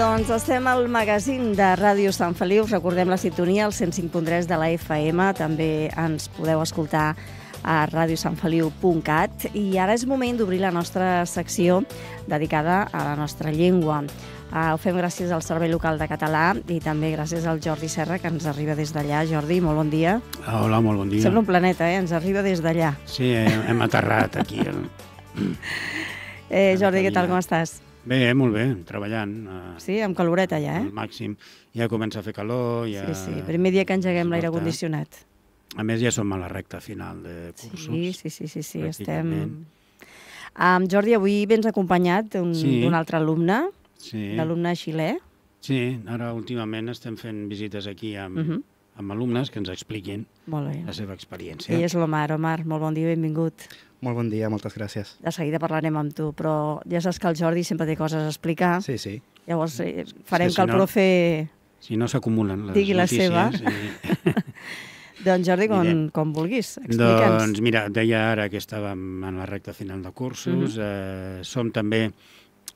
Doncs estem al magazín de Ràdio Sant Feliu. Recordem la sintonia, el 105.3 de la FM. També ens podeu escoltar a radiosantfeliu.cat i ara és moment d'obrir la nostra secció dedicada a la nostra llengua. Uh, ho fem gràcies al Servei Local de Català i també gràcies al Jordi Serra, que ens arriba des d'allà. Jordi, molt bon dia. Hola, molt bon dia. Sembla un planeta, eh? Ens arriba des d'allà. Sí, hem, aterrat aquí. El... Eh, Jordi, què tal, com estàs? Bé, molt bé, treballant. Uh, Sí, amb caloreta ja, Al eh? màxim. Ja comença a fer calor. Ja... Sí, sí. Primer dia que engeguem l'aire condicionat. A més, ja som a la recta final de cursos. Sí, sí, sí, sí, sí. estem... Um, Jordi, avui vens acompanyat d'un Sí. altre alumne, Sí, l'alumne xilè. sí, ara últimament estem fent visites aquí amb, Uh -huh. Amb alumnes que ens expliquin Molt bé. la seva experiència. Ell és l'Omar. Omar, molt bon dia, benvingut. Molt bon dia, moltes gràcies. De seguida parlarem amb tu, però ja saps que el Jordi sempre té coses a explicar. Sí, sí. Llavors eh, farem si que el no- profe... Si no s'acumulen les Digui la notícies... seva. I... Doncs Jordi, com, com vulguis, explica'ns. Doncs mira, deia ara que estàvem en la recta final de cursos, Mhm. eh, som també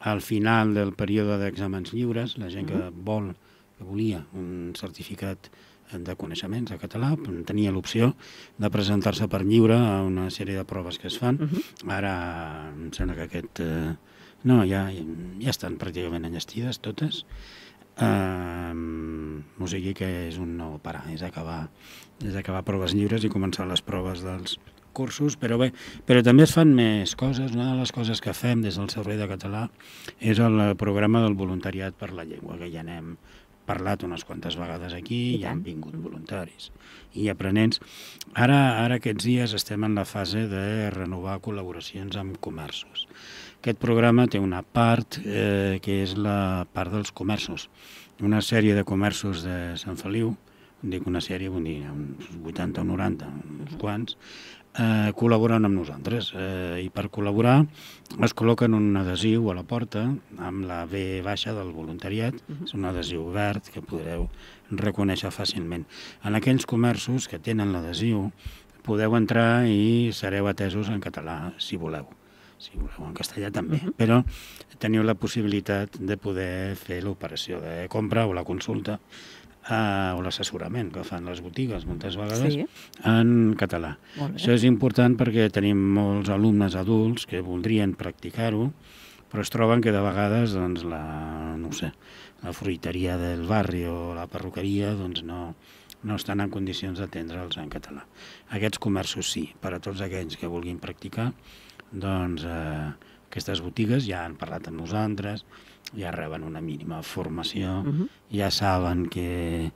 al final del període d'exàmens lliures, la gent que Mhm. vol, que volia un certificat de coneixements de català, tenia l'opció de presentar-se per lliure a una sèrie de proves que es fan. Mhm. Ara em sembla que aquest... Eh, no, ja, ja estan pràcticament enllestides totes. Um, o sigui que és un no parar, és acabar, és acabar proves lliures i començar les proves dels cursos, però bé, però també es fan més coses. Una de les coses que fem des del Servei de Català és el programa del voluntariat per la llengua, que ja n'hem parlat unes quantes vegades aquí, I ja han vingut voluntaris i aprenents. Ara, ara aquests dies estem en la fase de renovar col·laboracions amb comerços. Aquest programa té una part eh, que és la part dels comerços. Una sèrie de comerços de Sant Feliu, dic una sèrie, vull dir, uns 80 o 90, uns quants, eh, col·laboren amb nosaltres. Eh, I per col·laborar es col·loquen un adhesiu a la porta amb la V baixa del voluntariat. És un adhesiu verd que podreu reconèixer fàcilment. En aquells comerços que tenen l'adhesiu podeu entrar i sereu atesos en català, si voleu. Si voleu, en castellà també. Mhm. Però teniu la possibilitat de poder fer l'operació de compra o la consulta eh, o l'assessorament que fan les botigues moltes vegades Sí. en català. Això és important perquè tenim molts alumnes adults que voldrien practicar-ho, però es troben que de vegades doncs, la, no sé, la fruiteria del barri o la perruqueria doncs, no, no estan en condicions d'atendre'ls en català. Aquests comerços sí, per a tots aquells que vulguin practicar, doncs eh, aquestes botigues ja han parlat amb nosaltres, ja reben una mínima formació, Mhm. ja saben que,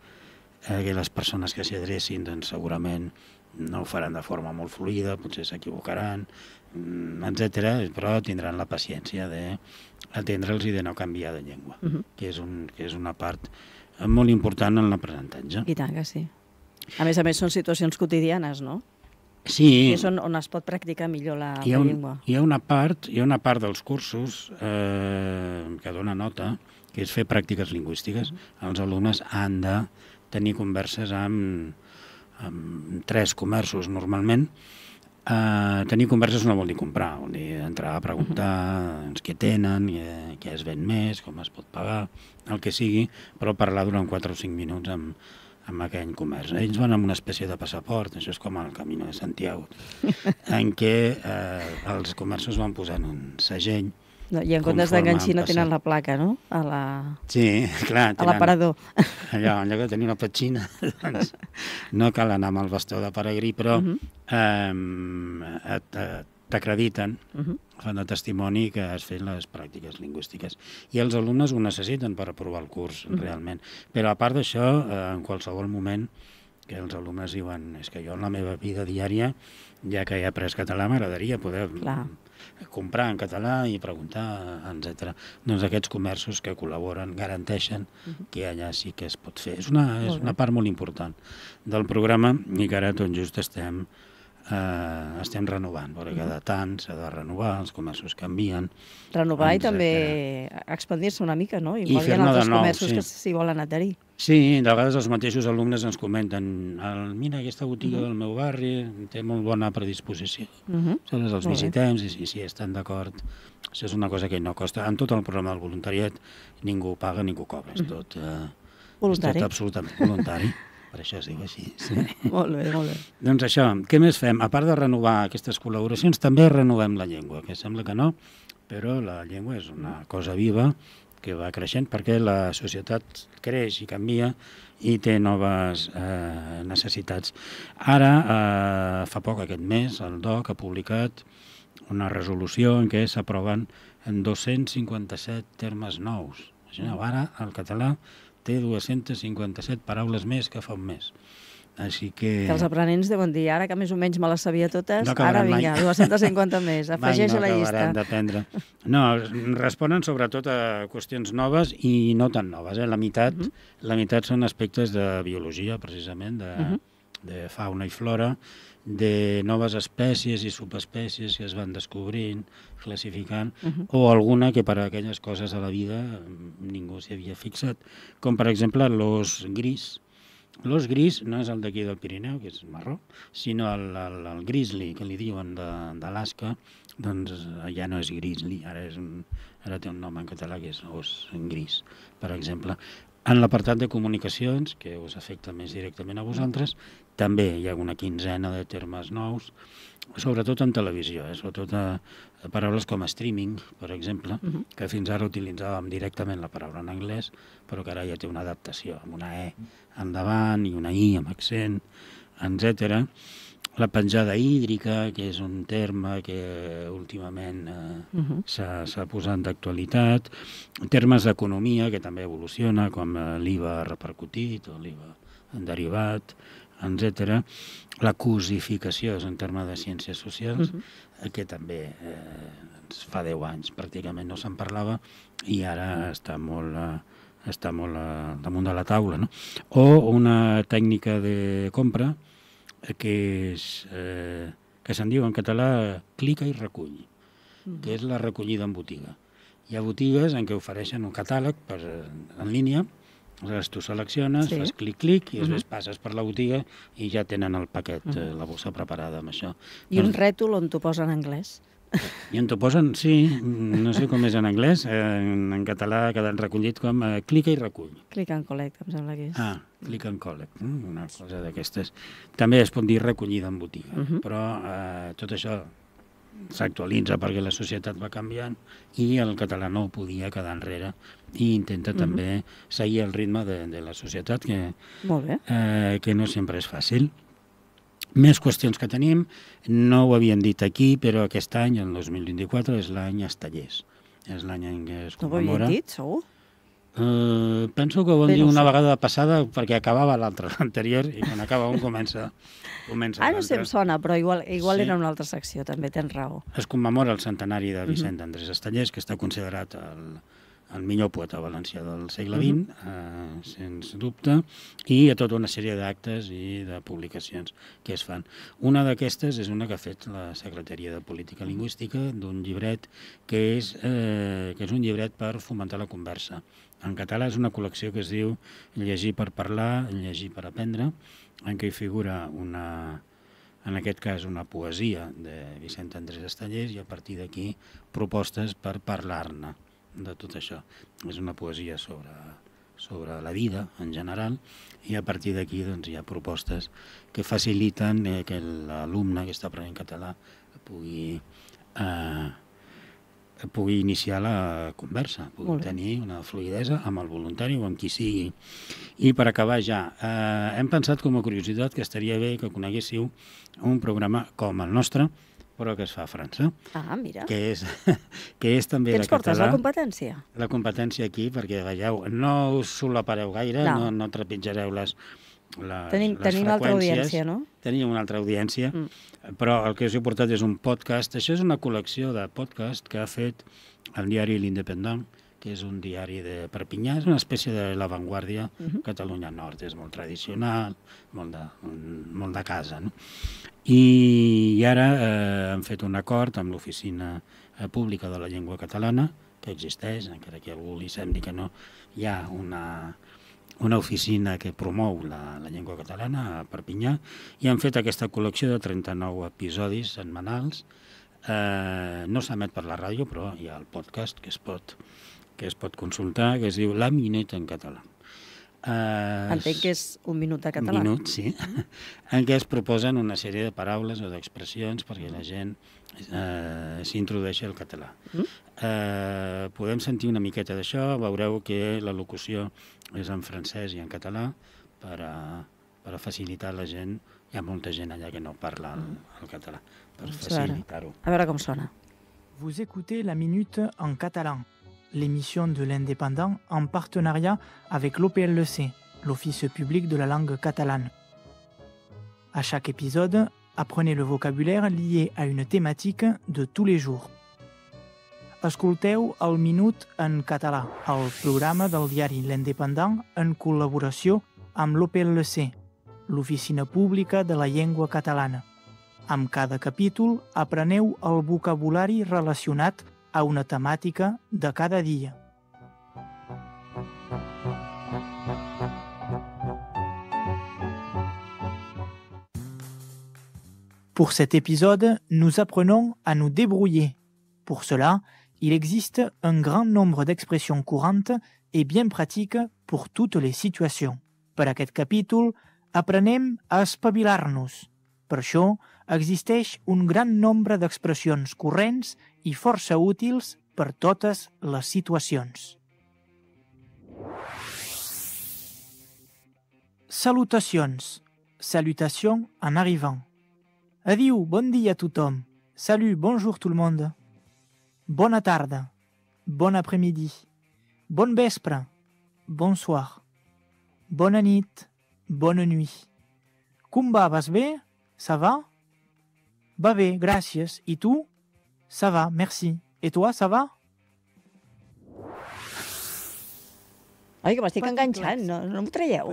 eh, que les persones que s'hi adrecin doncs, segurament no ho faran de forma molt fluida, potser s'equivocaran, mm, etc. però tindran la paciència d'atendre'ls i de no canviar de llengua, Mhm. que, és un, que és una part molt important en l'aprenentatge. I tant que sí. A més a més, són situacions quotidianes, no? Sí, I és on, on es pot practicar millor la, hi ha, la un, llengua. hi ha una part, hi ha una part dels cursos eh, que dona nota, que és fer pràctiques lingüístiques. Els alumnes han de tenir converses amb, amb tres comerços normalment. Eh, tenir converses no vol dir comprar, vol dir entrar a preguntar doncs, què tenen, què, què es ven més, com es pot pagar, el que sigui, però parlar durant 4 o 5 minuts amb, amb aquell comerç. Ells van amb una espècie de passaport, això és com el Camino de Santiago, en què eh, els comerços van posant un segell. No, I en comptes no tenen la placa, no? A la Sí, clar, a l'aparador. allò, allò que tenia una petxina, doncs no cal anar amb el bastó de peregrí, però Mhm. eh, et- et- t'acrediten, Mhm. fan de testimoni que has fet les pràctiques lingüístiques. I els alumnes ho necessiten per aprovar el curs, Mhm. realment. Però a part d'això, eh, en qualsevol moment que els alumnes diuen és que jo en la meva vida diària, ja que he après català, m'agradaria poder Clar. comprar en català i preguntar, etc. Doncs aquests comerços que col·laboren garanteixen que allà sí que es pot fer. És una, és una part molt important del programa i que ara tot just estem eh, estem renovant, perquè cada tant s'ha de renovar, els comerços canvien. Renovar i Exacte. també expandir-se una mica, no? I Igual ha fer-ne de nou, comerços sí. que s'hi volen adherir. Sí, de vegades els mateixos alumnes ens comenten el, mira, aquesta botiga del meu barri té molt bona predisposició. Uh -huh. Els Molt bé. visitem i si, si estan d'acord. Això és una cosa que no costa. En tot el programa del voluntariat ningú paga, ningú cobra. És tot, eh, Voluntari. és tot absolutament voluntari. per això es diu així. Sí. Molt bé, molt bé. Doncs això, què més fem? A part de renovar aquestes col·laboracions, també renovem la llengua, que sembla que no, però la llengua és una cosa viva que va creixent perquè la societat creix i canvia i té noves eh, necessitats. Ara, eh, fa poc, aquest mes, el DOC ha publicat una resolució en què s'aproven en 257 termes nous. Imagineu, ara el català té 257 paraules més que fa un mes. Així que... Que els aprenents deuen dir, ara que més o menys me les sabia totes, No ara acabaran mai. vinga, 250 més, afegeix Mai a no la llista. d'aprendre. No, responen sobretot a qüestions noves i no tan noves. Eh? La, meitat, Mhm. la meitat són aspectes de biologia, precisament, de, Mhm. de fauna i flora, de noves espècies i subespècies que es van descobrint, classificant, Mhm. o alguna que per a aquelles coses de la vida mm, ningú s'hi havia fixat, com per exemple l'os gris. L'os gris no és el d'aquí del Pirineu, que és marró, sinó el, el, el grizzly, que li diuen d'Alaska, doncs eh, ja no és grizzly, ara, és un, ara té un nom en català que és os gris, per exemple. En l'apartat de comunicacions, que us afecta més directament a vosaltres, també hi ha una quinzena de termes nous, sobretot en televisió, eh? sobretot a, a paraules com streaming, per exemple, Mhm. que fins ara utilitzàvem directament la paraula en anglès, però que ara ja té una adaptació, amb una E endavant i una I amb accent, etc. La penjada hídrica, que és un terme que últimament eh, Mhm. s'ha s'ha posat d'actualitat, termes d'economia, que també evoluciona, com eh, l'IVA repercutit o l'IVA derivat, etc. La cosificació és un terme de ciències socials, Mhm. eh, que també eh, ens fa 10 anys pràcticament no se'n parlava i ara està molt, eh, està molt eh, damunt de la taula. No? O una tècnica de compra eh, que, és, eh, que se'n diu en català clica i recull, que és la recollida en botiga. Hi ha botigues en què ofereixen un catàleg per, eh, en línia, aleshores tu selecciones, Sí. fas clic-clic i després Mhm. passes per la botiga i ja tenen el paquet, eh, la bossa preparada amb això. I un Doncs- rètol on t'ho posen en anglès. i on t'ho posen, sí, no sé com és en anglès, eh, en, en català ha quedat recollit com eh, clica i recull. Click and collect, em sembla que és. Ah, click and collect, mm, una cosa d'aquestes. També es pot dir recollida en botiga, Mhm. però eh, tot això s'actualitza perquè la societat va canviant i el català no podia quedar enrere i intenta Mhm. també seguir el ritme de, de la societat que, Molt bé. eh, que no sempre és fàcil. Més qüestions que tenim, no ho havien dit aquí, però aquest any, el 2024, és l'any Estellers. És l'any en què es No ho commemora. dit, segur? Uh, penso que ho vam dir una vegada passada perquè acabava l'altre, l'anterior, i quan acaba un comença, comença Ah, no sé, em sona, però igual, igual Sí. era una altra secció, també tens raó. Es commemora el centenari de Vicent Mhm. Andrés Estellers, que està considerat el, el millor poeta valencià del segle Mhm. XX, eh, sens dubte, i ha tota una sèrie d'actes i de publicacions que es fan. Una d'aquestes és una que ha fet la Secretaria de Política Lingüística d'un llibret que és, eh, que és un llibret per fomentar la conversa. En català és una col·lecció que es diu Llegir per parlar, llegir per aprendre, en què hi figura una, en aquest cas una poesia de Vicent Andrés Estellers i a partir d'aquí propostes per parlar-ne de tot això. És una poesia sobre, sobre la vida en general i a partir d'aquí doncs, hi ha propostes que faciliten eh, que l'alumne que està aprenent català pugui, eh, pugui iniciar la conversa, pugui tenir una fluidesa amb el voluntari o amb qui sigui. I per acabar ja, eh, hem pensat com a curiositat que estaria bé que coneguéssiu un programa com el nostre, però que es fa a França, Ah, mira. que és, que és també Què ens de portes, català. la competència? La competència aquí, perquè veieu, no us solapareu gaire, No. no, no, trepitjareu les, les, Tenim, les tenim altra audiència, no? Tenim una altra audiència, mm. però el que us he portat és un podcast. Això és una col·lecció de podcast que ha fet el diari L'Independent, que és un diari de Perpinyà, és una espècie de l'avantguàrdia uh -huh. Catalunya Nord, és molt tradicional, molt de, molt de casa, no? I, i ara eh, han fet un acord amb l'Oficina eh, Pública de la Llengua Catalana, que existeix, encara que algú li sembli que no, hi ha una, una oficina que promou la, la llengua catalana a Perpinyà i han fet aquesta col·lecció de 39 episodis setmanals. Eh, no s'emet per la ràdio, però hi ha el podcast que es pot, que es pot consultar, que es diu La Minut en català. Eh, Entenc que és un minut de català. Un minut, sí, en què es proposen una sèrie de paraules o d'expressions perquè la gent eh, s'introdueixi al català. Mm. Eh, podem sentir una miqueta d'això, veureu que la locució és en francès i en català per a, per a facilitar la gent. Hi ha molta gent allà que no parla el, el català, per facilitar-ho. A veure com sona. Vous écoutez la minute en catalan, l'émission de l'indépendant en partenariat avec l'OPLC, l'Office public de la langue catalane. À chaque épisode, apprenez le vocabulaire lié à une thématique de tous les jours. Escolteu el Minut en català, el programa del diari L'Independent en col·laboració amb l'OPLC, l'Oficina Pública de la Llengua Catalana. Amb cada capítol apreneu el vocabulari relacionat a una temàtica de cada dia. Pour cet épisode, nous apprenons à nous débrouiller. Pour cela, il existe un grand nombre d'expressions courantes et bien pratiques pour toutes les situations. Per aquest capítol, aprenem a espavilar-nos. Per això, existeix un gran nombre d'expressions corrents i força útils per totes les situacions. Salutacions. Salutation en arrivant. Adieu, bon dia a tothom. Salut, bonjour tout le monde. Bona tarda. Bon après-midi. Bon vespre. Bonsoir. Bona nit. Bonne nuit. Com va? Vas bé? Ça va? Va bé, gràcies. I tu? Ça va, merci. Et toi, ça va? Ai, que m'estic enganxant, no, no m'ho traieu.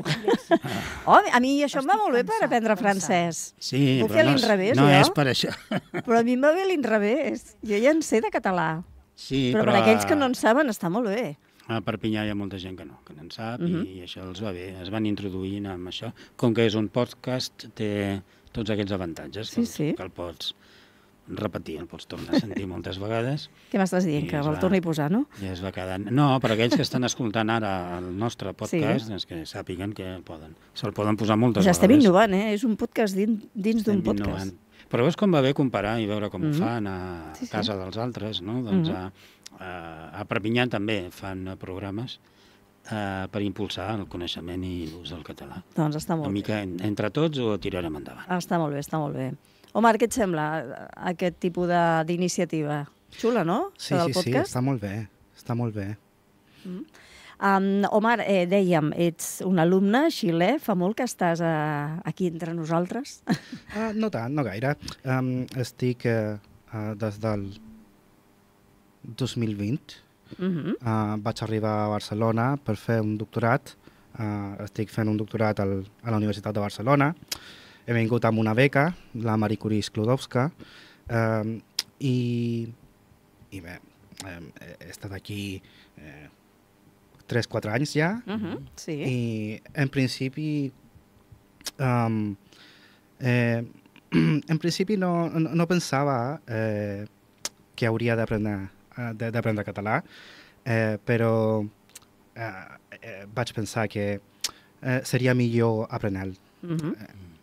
oh, a mi això em va molt bé per aprendre francès. Sí, Puc però fer no, l'inrevés, no jo? és per això. Però a mi em va bé l'inrevés. Jo ja en sé de català. Sí, però, però, per aquells que no en saben està molt bé. A Perpinyà hi ha molta gent que no, que no en sap uh Mhm. -huh. i això els va bé. Es van introduint amb això. Com que és un podcast, té tots aquests avantatges Sí, que, sí. que el pots repetir, el pots tornar a sentir moltes vegades Què m'estàs dient? Que el torni a posar, no? i es va quedant... No, per aquells que estan escoltant ara el nostre podcast, Sí. doncs que sàpiguen que poden. Se'l poden posar moltes Ja estem vegades. innovant, eh? És un podcast dins, dins d'un Estem podcast. innovant. Però veus com va bé comparar i veure com Mhm. ho fan a Sí, sí. casa dels altres, no? Doncs Mhm. a, a, a Perpinyà també fan programes eh, per impulsar el coneixement i l'ús del català. Doncs està Una molt bé. mica en- entre tots ho tirarem endavant. Ah, Està molt bé, està molt bé. Omar, què et sembla eh, aquest tipus de- d'iniciativa? Xula, no? Sí, del sí, sí, podcast? està molt bé. Està molt bé. Um, Omar, eh, dèiem, ets un alumne xilè, fa molt que estàs eh, aquí entre nosaltres. Uh, no tant, no gaire. Um, estic uh, uh, des del 2020. Uh -huh. Uh, vaig arribar a Barcelona per fer un doctorat. Uh, estic fent un doctorat al, a la Universitat de Barcelona. He vingut amb una beca, la Marie Curie Sklodowska, um, i, i bé, he estat aquí eh, 3-4 anys ja, Uh -huh. Sí. I en principi, um, eh, en principi no, no, no pensava eh, que hauria d'aprendre d'aprendre català, eh, però eh, eh, vaig pensar que eh, seria millor aprendre-lo. Uh -huh.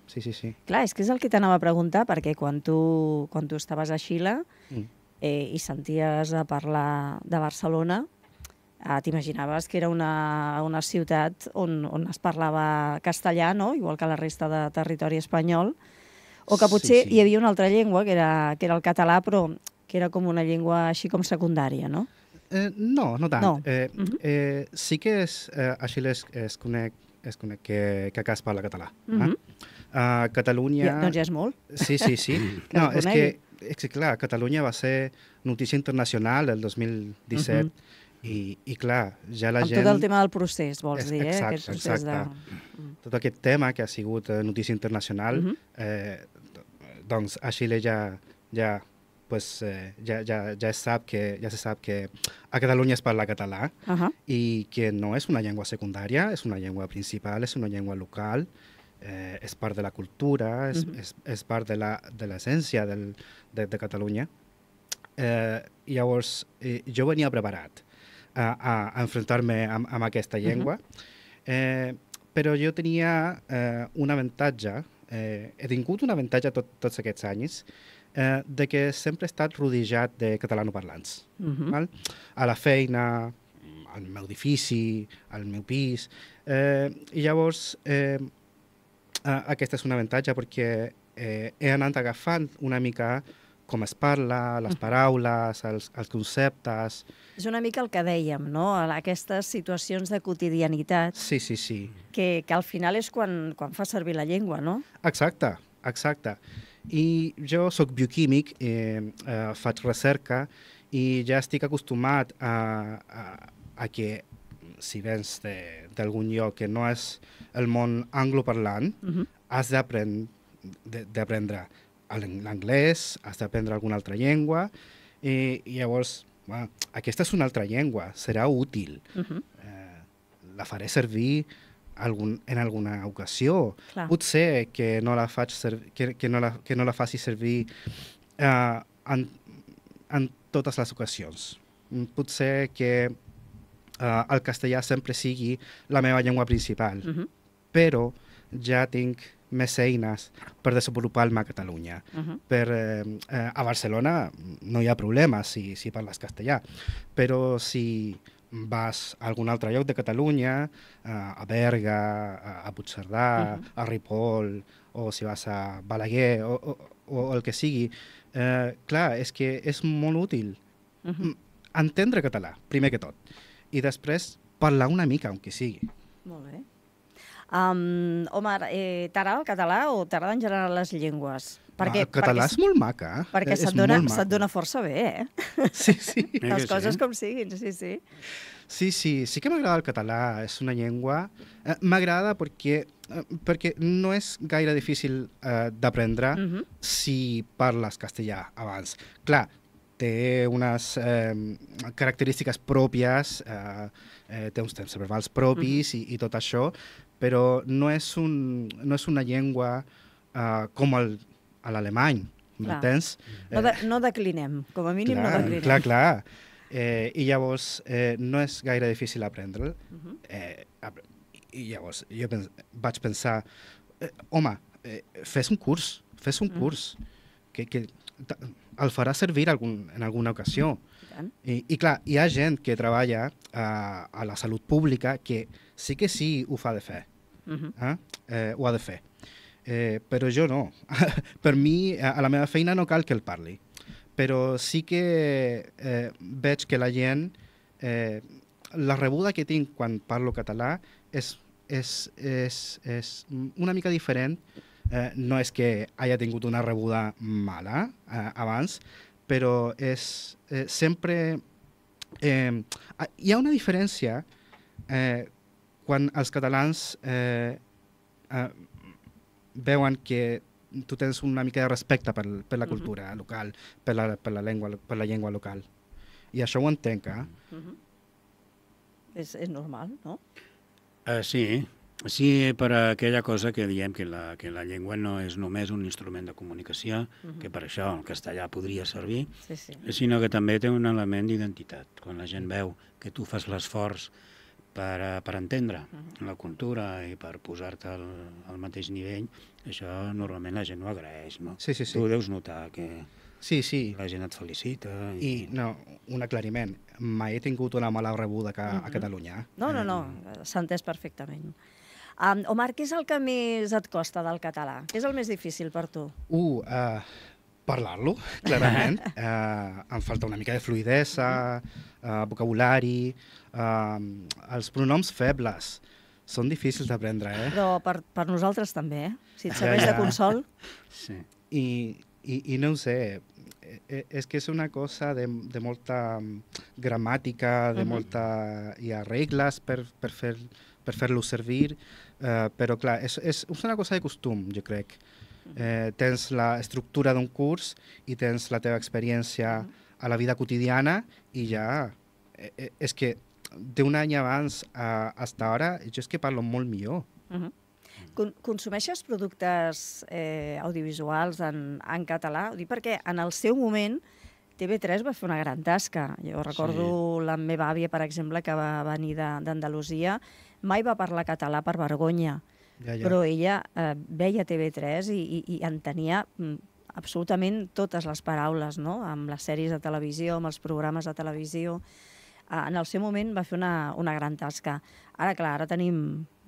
Sí, sí, sí. Clar, és que és el que t'anava a preguntar, perquè quan tu, quan tu estaves a Xile Mm. eh, i senties a parlar de Barcelona, eh, t'imaginaves que era una, una ciutat on, on es parlava castellà, no? igual que la resta de territori espanyol, o que Sí, potser sí. hi havia una altra llengua, que era, que era el català, però que era com una llengua així com secundària, no? Eh, no, no tant. No. Eh, Mhm. eh, sí que és, eh, a Xile es, es conec, es conec que, que acá es parla català. Mhm. eh? A Catalunya... Ja, doncs ja és molt. Sí, sí, sí. No, és que, és que, clar, Catalunya va ser notícia internacional el 2017 Mhm. I, i clar, ja la Amb gent... tot el tema del procés, vols És- dir, eh? exacte, Aquest procés exacte. de... Mm. tot aquest tema que ha sigut eh, notícia internacional, Mhm. eh, doncs a Xile ja, ja, pues, eh, ja, ja, ja, es sap que, ja se sap que a Catalunya es parla català Uh -huh. i que no és una llengua secundària, és una llengua principal, és una llengua local, eh, és part de la cultura, és, Mhm. és, és part de la- de l'essència del- de, de Catalunya. Eh, llavors, eh, jo venia preparat a, a, enfrontar-me amb, amb aquesta llengua, eh, però jo tenia eh, un avantatge, eh, he tingut un avantatge tot, tots aquests anys, eh, de que sempre he estat rodejat de catalanoparlants. Uh -huh. Val? A la feina, al meu edifici, al meu pis. Eh, I llavors, eh, aquest és un avantatge perquè eh, he anat agafant una mica com es parla, les paraules, els, els conceptes... És una mica el que dèiem, no? Aquestes situacions de quotidianitat Sí, sí, sí. que, que al final és quan, quan fa servir la llengua, no? Exacte, exacte. I jo sóc bioquímic, eh, eh, faig recerca i ja estic acostumat a, a, a que si vens de- d'algun lloc que no és el món angloparlant, Uh -huh. has d'aprendre l'anglès, has d'aprendre alguna altra llengua, i, i llavors, bueno, aquesta és una altra llengua, serà útil, Uh -huh. eh, la faré servir algun, en alguna ocasió. Clar. Potser que no la, faig que, que, no la, que no la faci servir eh, en, en totes les ocasions. Mm, Potser que eh, el castellà sempre sigui la meva llengua principal, Uh -huh. però ja tinc més eines per desenvolupar-me a Catalunya. Uh -huh. Per, eh, eh, a Barcelona no hi ha problema si, si parles castellà, però si vas a algun altre lloc de Catalunya, eh, a Berga, a, a Puigcerdà, Mhm. a Ripoll, o si vas a Balaguer, o, o, o el que sigui, eh, clar, és que és molt útil Uh -huh. entendre català, primer que tot, i després parlar una mica, aunque sigui. Molt bé. Um, Omar, eh, t'agrada el català o t'agraden en general les llengües? Perquè, el català perquè, és molt maca. perquè és se't, dona, se't maco. dona força bé, eh? Sí, sí. Eh Les coses sí? com siguin, sí, sí. Sí, sí, sí que m'agrada el català, és una llengua... Eh, m'agrada perquè, eh, perquè no és gaire difícil eh, d'aprendre Uh -huh. si parles castellà abans. Clar, té unes eh, característiques pròpies, eh, eh, té uns temps verbals propis i, i tot això, però no és, un, no és una llengua eh, com el, a l'alemany, m'entens? No, de, no declinem, com a mínim no clar, declinem. clar, clar. Eh, I llavors eh, no és gaire difícil aprendre'l. Uh -huh. Eh, I llavors jo pens vaig pensar, eh, home, eh, fes un curs, fes un Mm. curs, que, que el farà servir algun, en alguna ocasió. I. I, I clar, hi ha gent que treballa a, a la salut pública que sí que sí ho fa de fer, Uh -huh. eh? Eh, ho ha de fer. Eh, però jo no. per mi, a la meva feina no cal que el parli. Però sí que eh, veig que la gent... Eh, la rebuda que tinc quan parlo català és, és, és, és una mica diferent. Eh, no és que hagi tingut una rebuda mala eh, abans, però és eh, sempre... Eh, hi ha una diferència eh, quan els catalans eh, eh, veuen que tu tens una mica de respecte per, per la cultura local, per la, per, la llengua, per la llengua local. I això ho entenc, eh? Uh -huh. és, és normal, no? Uh, sí, sí, per aquella cosa que diem que la, que la llengua no és només un instrument de comunicació, Uh -huh. que per això el castellà podria servir, Sí, sí. sinó que també té un element d'identitat. Quan la gent veu que tu fas l'esforç per, eh, per entendre la cultura i per posar-te al, al mateix nivell, això normalment la gent ho agraeix, no? Sí, sí, sí. Tu deus notar que Sí, sí. la gent et felicita. I no, un aclariment. Mai he tingut una mala rebuda ca, Mhm. a Catalunya. eh? No, no, no, s'ha entès perfectament. Um, Omar, què és el que més et costa del català? Què és el més difícil per tu? Uh, uh, parlar-lo, clarament. uh, em falta una mica de fluidesa, uh, vocabulari, uh, els pronoms febles. Són difícils d'aprendre, eh? Però per, per nosaltres també, eh? Si et Ja, serveix ja. de consol. Sí. I, i, i no ho sé, eh, eh, és que és una cosa de, de molta mm, gramàtica, de Mhm. molta... Hi ha regles per, per fer per fer-lo servir, eh, però clar, és, és, una cosa de costum, jo crec. Eh, tens la estructura d'un curs i tens la teva experiència a la vida quotidiana i ja... Eh, eh, és que d'un any abans a, hasta ara, jo és que parlo molt millor. Uh -huh. Con consumeixes productes eh, audiovisuals en, en català? Ho dic perquè en el seu moment TV3 va fer una gran tasca. Jo recordo sí. la meva àvia, per exemple, que va venir d'Andalusia, mai va parlar català per vergonya, Ja, ja. però ella eh, veia TV3 i, i, i entenia mm, absolutament totes les paraules, no? amb les sèries de televisió, amb els programes de televisió. Eh, en el seu moment va fer una, una gran tasca. Ara, clar, ara tenim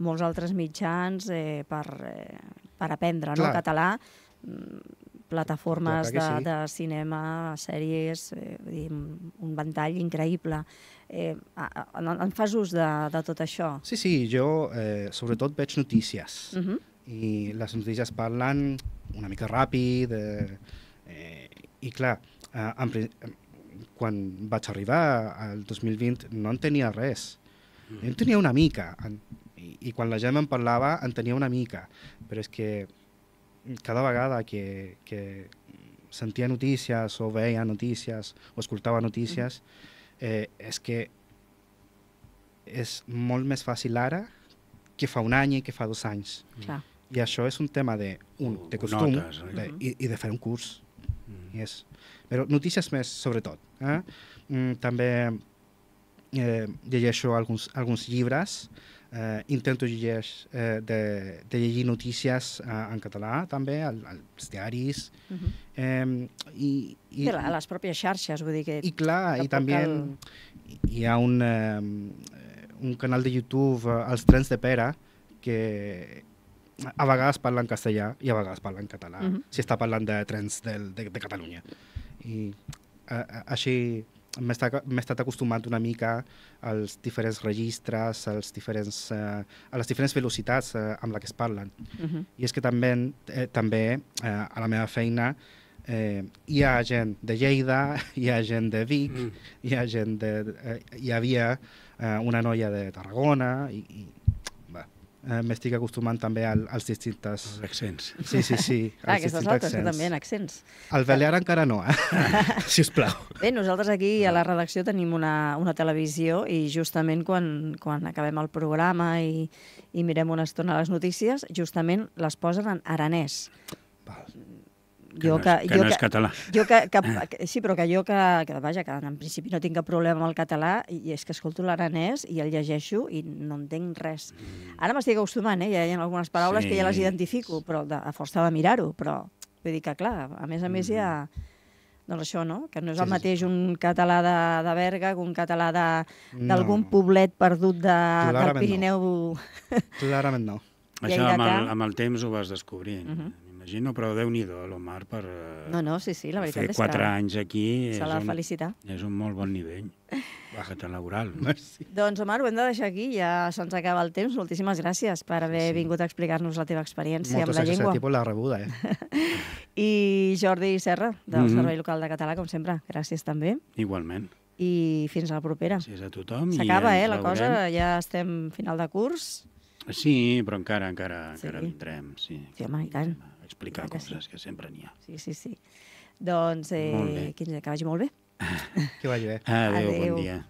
molts altres mitjans eh, per, eh, per aprendre no? Català, mm, plataformes de, Clar sí. de cinema, sèries, eh, vull dir, un ventall increïble. Eh, en, en fas ús de, de tot això? Sí, sí, jo eh, sobretot veig notícies. Uh -huh. I les notícies parlen una mica ràpid eh, eh, i clar, eh, en, quan vaig arribar al 2020 no en tenia res. Jo en tenia una mica en, i, i quan la gent em parlava en tenia una mica, però és que cada vegada que, que sentia notícies o veia notícies o escoltava notícies eh, és que és molt més fàcil ara que fa un any i que fa dos anys. Clar. I això és un tema de, un, Ho de costum notes, eh? de, i, i de fer un curs. Mm. I és, però notícies més, sobretot. Eh? Mm, també eh, llegeixo alguns, alguns llibres, eh, intento llegeix, eh, de, de llegir notícies eh, en català, també, al, als diaris. Uh -huh. Eh, i, i, I a les pròpies xarxes, vull dir que... i clar, i també cal- hi ha un, eh, un canal de YouTube, eh, Els trens de pera, que a vegades parla en castellà i a vegades parla en català, Mhm. si està parlant de trens del, de, de Catalunya. I a, a, així m'he estat, m'he estat acostumat una mica als diferents registres, als diferents, eh, a les diferents velocitats eh, amb la que es parlen. Uh -huh. I és que també, eh, també eh, a la meva feina eh, hi ha gent de Lleida, hi ha gent de Vic, Mm. hi ha gent de... Eh, hi havia eh, una noia de Tarragona i, i eh, m'estic acostumant també al, als distintes... Els accents. Sí, sí, sí, Ah, als aquestes distints altres que accents. també en accents. El Balear encara no, eh? si us plau. Bé, nosaltres aquí a la redacció tenim una, una televisió i justament quan, quan acabem el programa i, i mirem una estona les notícies, justament les posen en aranès. Val. Que no és, que no és català. jo que, que, que, sí, però que jo que, que, vaja, que en principi no tinc cap problema amb el català i és que escolto l'aranès i el llegeixo i no entenc res. Ara m'estic acostumant, eh? ja hi ha algunes paraules Sí. que ja les identifico, però de, a força de mirar-ho, però vull dir que, clar, a més a més hi ha... Doncs això, no? Que no és el sí, mateix un català de, de Berga que un català d'algun No. poblet perdut de, del Clarament no. Pirineu... Clarament no. Això amb el, amb el temps ho vas descobrint, Mhm. M'imagino, però déu-n'hi-do, l'Omar, per eh, No, no, sí, sí, la veritat fer és quatre que anys aquí és se l'ha de felicitar. és un molt bon nivell baja't laboral. No? Merci. Doncs, Omar, ho hem de deixar aquí, ja se'ns acaba el temps. Moltíssimes gràcies per haver Sí, sí. vingut a explicar-nos la teva experiència Moltes amb la gràcies a llengua. ti per la rebuda, eh? I Jordi Serra, del Mhm. Servei Local de Català, com sempre, gràcies també. Igualment. I fins a la propera. Gràcies a tothom. i S'acaba, eh, la veurem. cosa, ja estem final de curs. Sí, però encara encara, Sí. encara vindrem, sí. Sí, home, i tant. A explicar que sí. coses, que sempre n'hi ha. Sí, sí, sí. Doncs, eh, que, que vagi molt bé. Que vagi bé. Adéu, Adéu. bon dia.